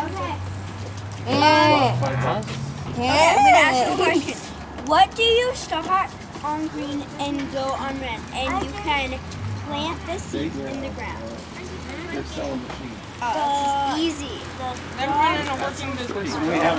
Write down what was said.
Okay, I'm gonna ask a question. What do you start on green and go on red? And you can plant the seeds in the ground. Uh, this easy. In a working business. We have